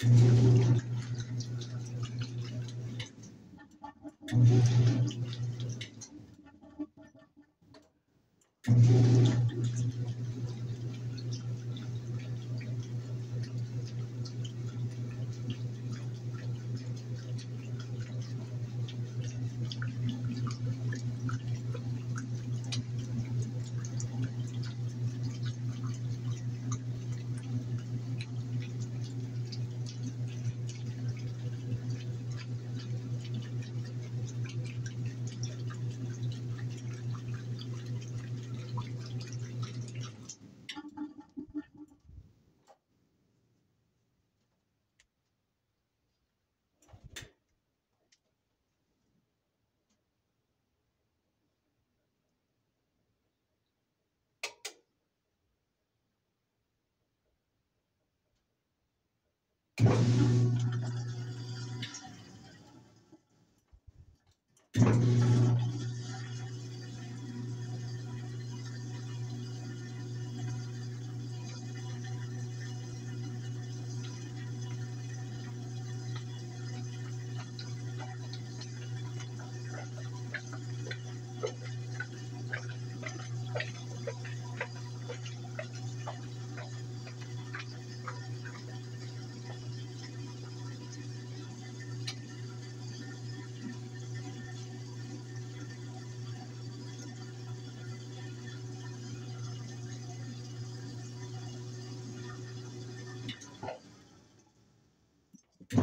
Thank you.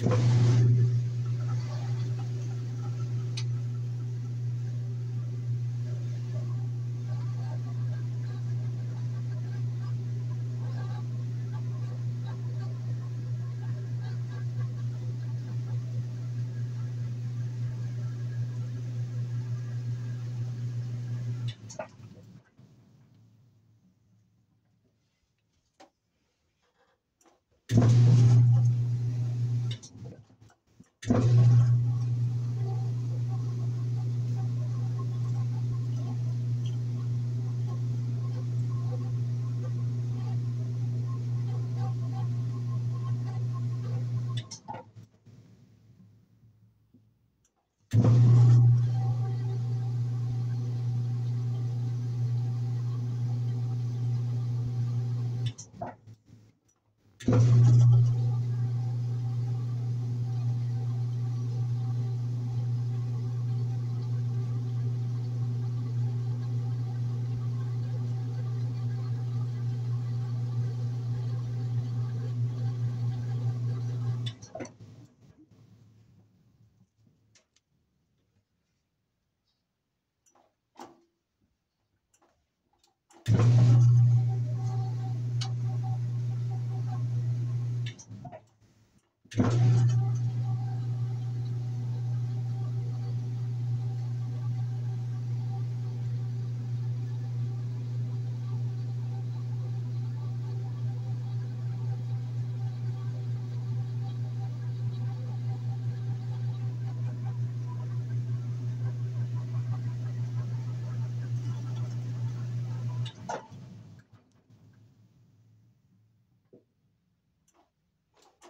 you すぐさまの動き、悲しみを感じた。